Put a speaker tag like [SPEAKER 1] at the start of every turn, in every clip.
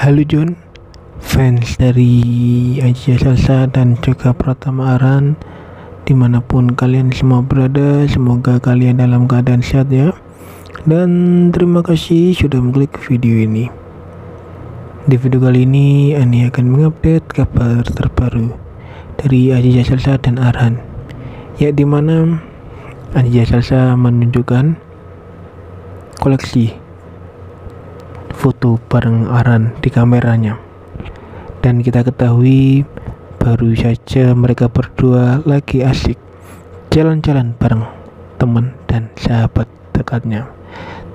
[SPEAKER 1] Halo John, fans dari Aji Salsa dan juga Pratama Aran di mana pun kalian semua berada semoga kalian dalam keadaan sehat ya. Dan terima kasih sudah mengklik video ini. Di video kali ini Ani akan mengupdate kabar terbaru dari Aji Salsa dan Arhan ya di mana Aji Salsa menunjukkan koleksi foto bareng Aran di kameranya. Dan kita ketahui baru saja mereka berdua lagi asik jalan-jalan bareng teman dan sahabat dekatnya.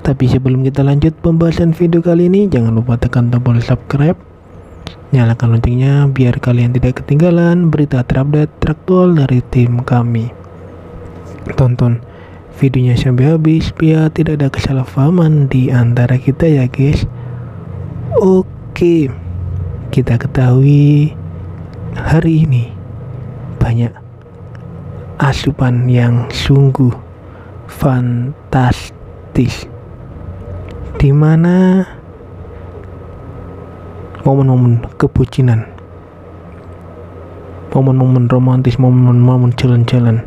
[SPEAKER 1] Tapi sebelum kita lanjut pembahasan video kali ini, jangan lupa tekan tombol subscribe, nyalakan loncengnya biar kalian tidak ketinggalan berita terupdate teraktual dari tim kami. Tonton videonya sampai habis biar tidak ada kesalahpahaman di antara kita ya guys. Oke kita ketahui hari ini banyak asupan yang sungguh fantastis. Di mana momen-momen kebucinan momen-momen romantis momen-momen jalan-jalan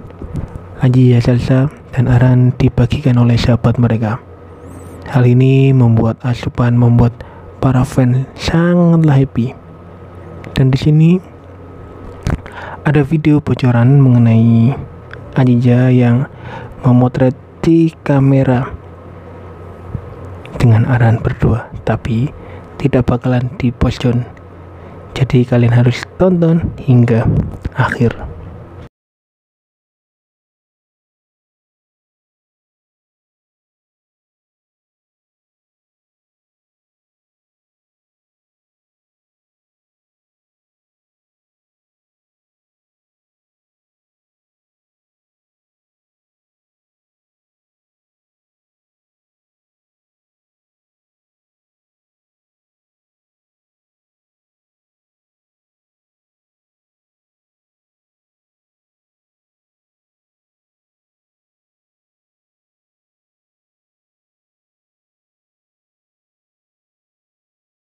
[SPEAKER 1] Haji Salsa dan Aran dibagikan oleh sahabat mereka. Hal ini membuat asupan membuat para fans sangatlah happy. Dan di sini ada video bocoran mengenai Ajija yang memotret di kamera dengan Aran berdua, tapi tidak bakalan di Jadi kalian harus tonton hingga akhir.